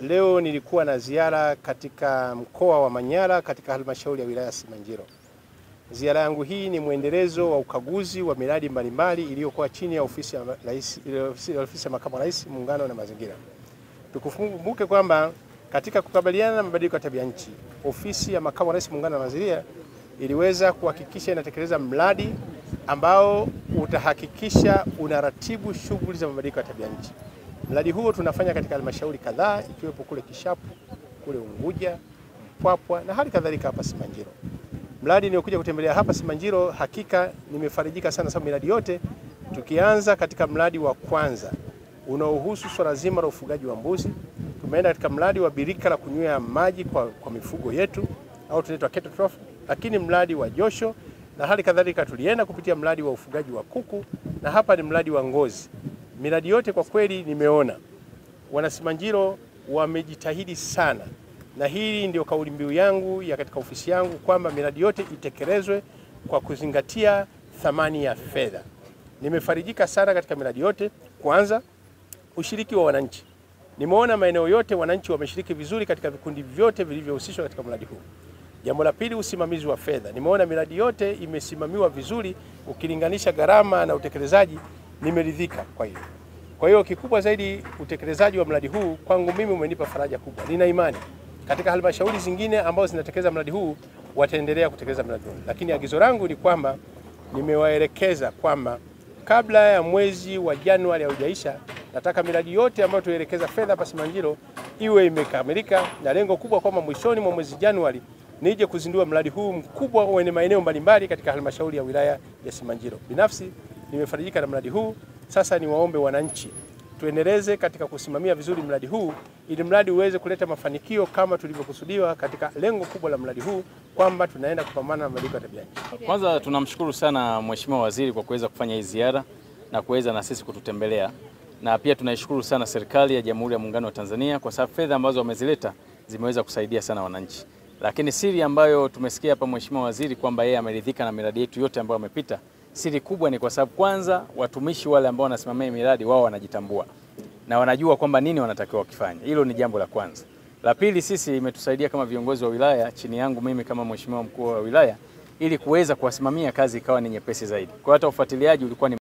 Leo nilikuwa na ziara katika mkoa wa Manyara katika halmashauri ya wilaya Simanjiro. Ziara yangu hii ni mwendelezo wa ukaguzi wa miradi mbalimbali iliyokuwa chini ya ofisi ya rais, ofisi ya makamu wa rais muungano na mazingira. Tukumbuke kwamba katika kukabiliana na mabadiliko ya tabia nchi, ofisi ya makamu wa rais muungano na mazingira iliweza kuhakikisha inatekeleza mradi ambao utahakikisha unaratibu shughuli za mabadiliko ya tabia nchi. Mradi huo tunafanya katika halmashauri kadhaa ikiwepo kule Kishapu, kule Unguja, Mpwapwa na hali kadhalika hapa Simanjiro. Mradi niokuja kutembelea hapa Simanjiro, hakika nimefarijika sana, sababu miradi yote tukianza katika mradi wa kwanza unaohusu swala zima la ufugaji wa mbuzi, tumeenda katika mradi wa birika la kunywea maji kwa, kwa mifugo yetu au tunaitwa cattle trough, lakini mradi wa josho na hali kadhalika tulienda kupitia mradi wa ufugaji wa kuku na hapa ni mradi wa ngozi. Miradi yote kwa kweli nimeona Wanasimanjiro wamejitahidi sana, na hili ndio kauli mbiu yangu ya katika ofisi yangu kwamba miradi yote itekelezwe kwa kuzingatia thamani ya fedha. Nimefarijika sana katika miradi yote. Kwanza, ushiriki wa wananchi. Nimeona maeneo yote wananchi wameshiriki vizuri katika vikundi vyote vilivyohusishwa katika mradi huu. Jambo la pili, usimamizi wa fedha. Nimeona miradi yote imesimamiwa vizuri ukilinganisha gharama na utekelezaji, nimeridhika kwa hiyo. Kwa hiyo kikubwa zaidi, utekelezaji wa mradi huu kwangu mimi umenipa faraja kubwa. Nina imani katika halmashauri zingine ambazo zinatekeleza mradi huu wataendelea kutekeleza mradi huu, lakini agizo langu ni kwamba nimewaelekeza kwamba kabla ya mwezi wa Januari haujaisha, nataka miradi yote ambayo tuelekeza fedha hapa Simanjiro iwe imekamilika, na lengo kubwa kwamba mwishoni mwa mwezi Januari nije kuzindua mradi huu mkubwa wenye maeneo mbalimbali katika halmashauri ya wilaya ya Simanjiro. Binafsi nimefarijika na mradi huu. Sasa niwaombe wananchi tuendeleze katika kusimamia vizuri mradi huu ili mradi uweze kuleta mafanikio kama tulivyokusudiwa katika lengo kubwa la mradi huu kwamba tunaenda kupambana na mabadiliko ya tabia nchi. Kwanza tunamshukuru sana Mheshimiwa Waziri kwa kuweza kufanya hii ziara na kuweza na sisi kututembelea, na pia tunaishukuru sana serikali ya Jamhuri ya Muungano wa Tanzania kwa sababu fedha ambazo wamezileta zimeweza kusaidia sana wananchi. Lakini siri ambayo tumesikia hapa Mheshimiwa Waziri kwamba yeye ameridhika na miradi yetu yote ambayo amepita, siri kubwa ni kwa sababu kwanza watumishi wale ambao wanasimamia miradi wao wanajitambua na wanajua kwamba nini wanatakiwa wakifanya. Hilo ni jambo la kwanza. La pili, sisi imetusaidia kama viongozi wa wilaya chini yangu mimi kama mheshimiwa mkuu wa wilaya ili kuweza kuwasimamia kazi ikawa ni nyepesi zaidi. Kwa hata ufuatiliaji ulikuwa ni